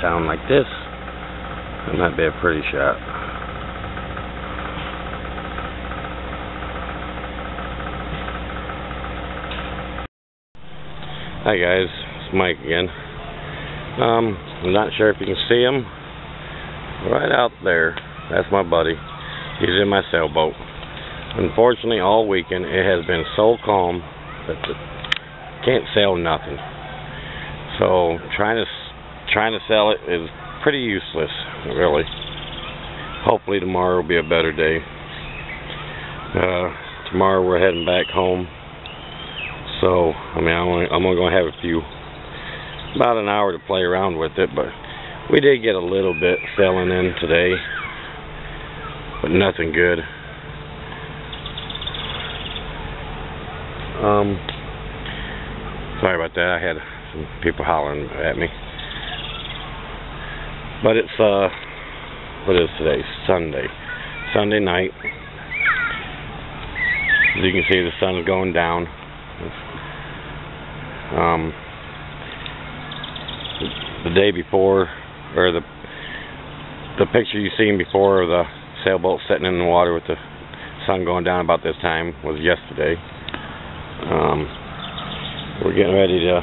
town like this, it might be a pretty shot. Hi guys, it's Mike again. Um, I'm not sure if you can see him. Right out there, that's my buddy. He's in my sailboat. Unfortunately, all weekend it has been so calm that can't sail nothing. So trying to trying to sell it is pretty useless, really. Hopefully tomorrow will be a better day. Uh, tomorrow we're heading back home. So I mean, I'm only, I'm only going to have a few, about an hour to play around with it, but we did get a little bit selling in today, but nothing good. Um, sorry about that. I had some people hollering at me. But it's, uh, what is today? Sunday. Sunday night. As you can see, the sun is going down. Um, the day before, or the the picture you seen before of the sailboat sitting in the water with the sun going down about this time was yesterday. Um, we're getting ready to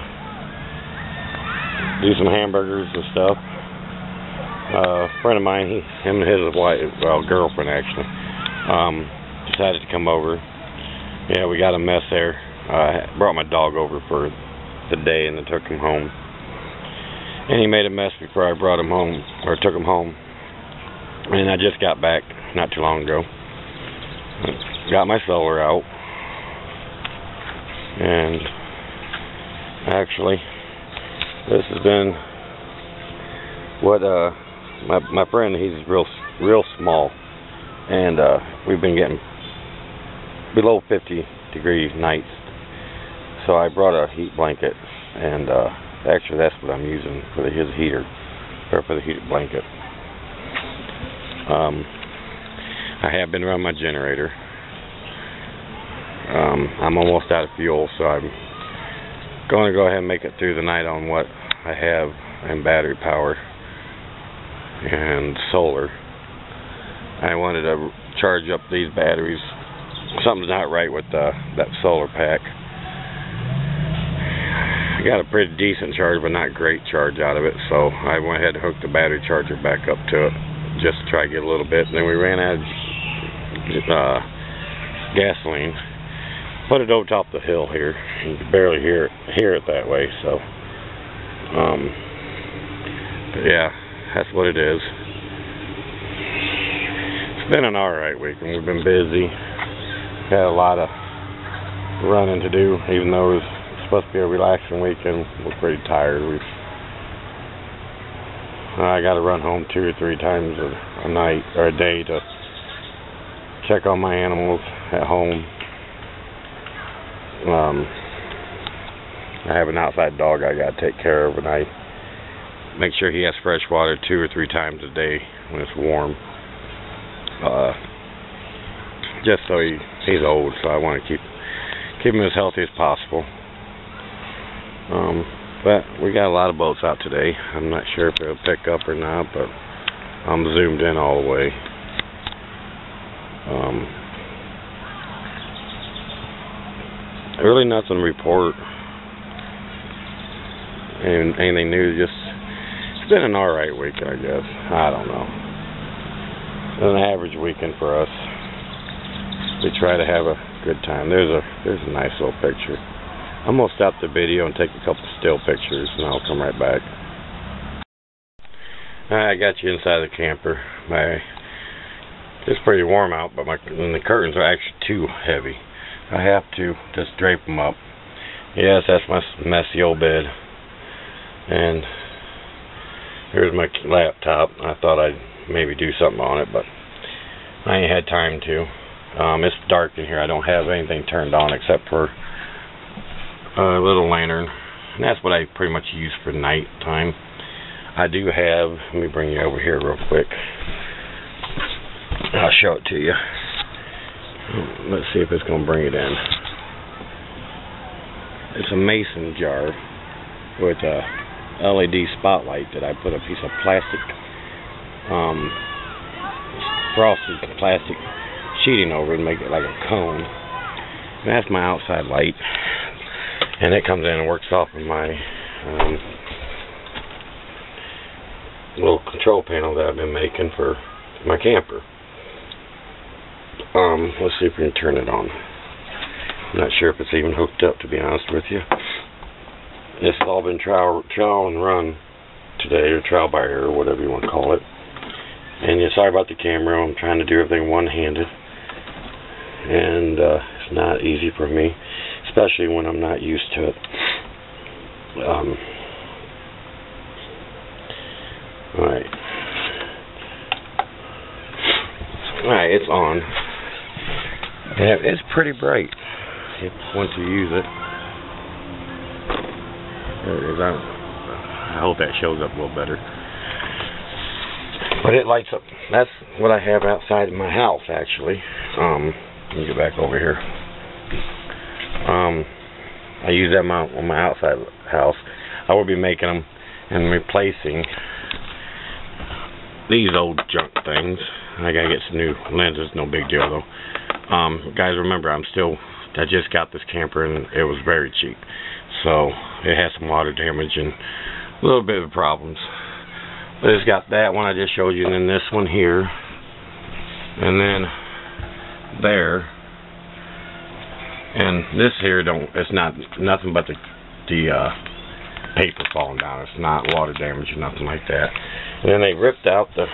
do some hamburgers and stuff. Uh, a friend of mine, he, him and his wife, well, girlfriend actually, um, decided to come over. Yeah, we got a mess there. I uh, brought my dog over for the day and then took him home. And he made a mess before I brought him home, or took him home. And I just got back not too long ago. Got my solar out. And actually, this has been what uh my my friend he's real real small. And uh we've been getting below 50 degree nights. So I brought a heat blanket and uh actually that's what I'm using for the, his heater or for the heated blanket. Um I have been running my generator. Um I'm almost out of fuel so I'm going to go ahead and make it through the night on what I have in battery power and solar. I wanted to charge up these batteries. Something's not right with the, that solar pack. I got a pretty decent charge, but not great charge out of it, so I went ahead and hooked the battery charger back up to it just to try to get a little bit. And then we ran out of uh, gasoline put it over top the hill here. You can barely hear it, hear it that way. So, um, yeah, that's what it is. It's been an alright week, and we've been busy. Had a lot of running to do, even though it was supposed to be a relaxing weekend. We're pretty tired. We I got to run home two or three times a, a night or a day to check on my animals at home um, I have an outside dog I got to take care of, and I make sure he has fresh water two or three times a day when it's warm. Uh, just so he he's old, so I want to keep keep him as healthy as possible. Um, but we got a lot of boats out today. I'm not sure if it'll pick up or not, but I'm zoomed in all the way. Um, really nothing to report. And anything new, just it's been an alright weekend, I guess. I don't know. An average weekend for us. We try to have a good time. There's a there's a nice little picture. I'm gonna stop the video and take a couple still pictures, and I'll come right back. I got you inside the camper. My it's pretty warm out, but my the curtains are actually too heavy. I have to just drape them up. Yes, that's my messy old bed. And here's my laptop. I thought I'd maybe do something on it, but I ain't had time to. Um, it's dark in here. I don't have anything turned on except for a little lantern. And that's what I pretty much use for night time. I do have, let me bring you over here real quick. I'll show it to you. Let's see if it's going to bring it in. It's a mason jar with a LED spotlight that I put a piece of plastic, um, frosted plastic sheeting over and make it like a cone. And that's my outside light. And it comes in and works off of my um, little control panel that I've been making for my camper. Um, let's see if we can turn it on. I'm not sure if it's even hooked up to be honest with you. It's all been trial, trial and run today, or trial by error, or whatever you want to call it. And yeah, sorry about the camera. I'm trying to do everything one-handed, and uh, it's not easy for me, especially when I'm not used to it. Um, all right. All right, it's on. Yeah, it's pretty bright. If once you use it. There it is. I, I hope that shows up a little better. But it lights up. That's what I have outside of my house, actually. Um, let me get back over here. Um, I use them out on my outside house. I will be making them and replacing these old junk things. I gotta get some new lenses. No big deal though. Um, guys, remember I'm still. I just got this camper and it was very cheap. So it has some water damage and a little bit of problems. But it's got that one I just showed you, and then this one here, and then there, and this here don't. It's not nothing but the the uh, paper falling down. It's not water damage or nothing like that. And then they ripped out the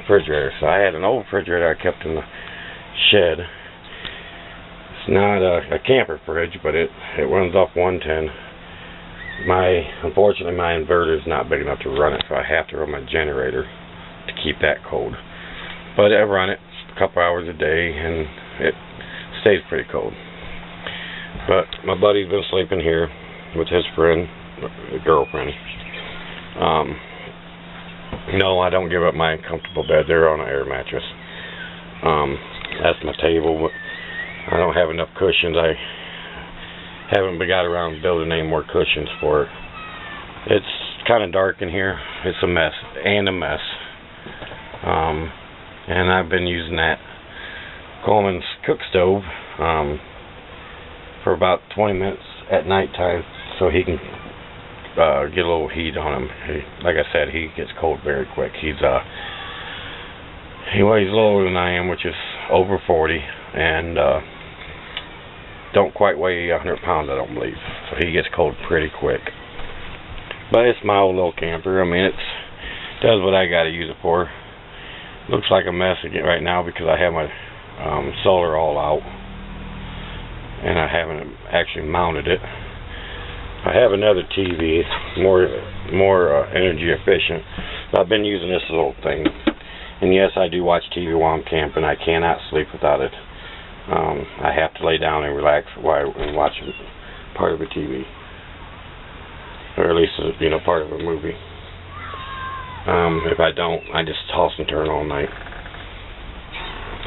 refrigerator. So I had an old refrigerator I kept in the shed. It's not a, a camper fridge, but it it runs off 110 my unfortunately my inverter is not big enough to run it, so I have to run my generator to keep that cold. But I run it a couple hours a day, and it stays pretty cold. But my buddy's been sleeping here with his friend, girlfriend. Um, no, I don't give up my comfortable bed. They're on an air mattress. Um, that's my table. But I don't have enough cushions. I haven't got around building any more cushions for it. It's kind of dark in here. It's a mess and a mess. Um, and I've been using that Coleman's cook stove um, for about 20 minutes at night time so he can uh, get a little heat on him. He, like I said, he gets cold very quick. He's uh, he weighs older than I am, which is over 40, and uh, don't quite weigh 100 pounds, I don't believe. So he gets cold pretty quick. But it's my old little camper. I mean, it's does what I got to use it for. Looks like a mess again right now because I have my um, solar all out, and I haven't actually mounted it. I have another TV, more more uh, energy efficient. I've been using this little thing. And yes, I do watch TV while I'm camping. I cannot sleep without it. Um, I have to lay down and relax while I'm watching part of a TV, or at least you know part of a movie. Um, if I don't, I just toss and turn all night.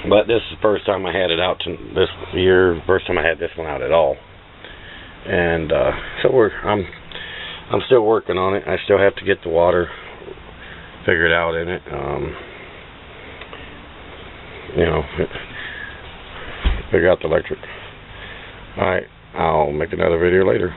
But this is the first time I had it out to this year. First time I had this one out at all, and uh, so we're I'm I'm still working on it. I still have to get the water figured out in it. Um, you know, figure out the electric. Alright, I'll make another video later.